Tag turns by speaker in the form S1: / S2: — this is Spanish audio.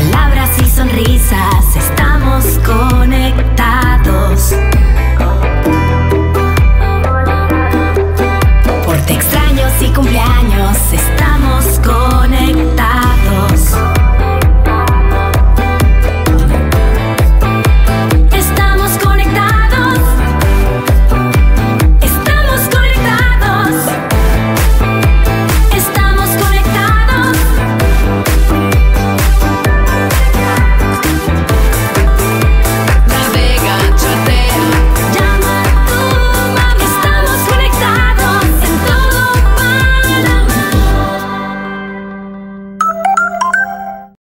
S1: Palabras y sonrisas, estamos con.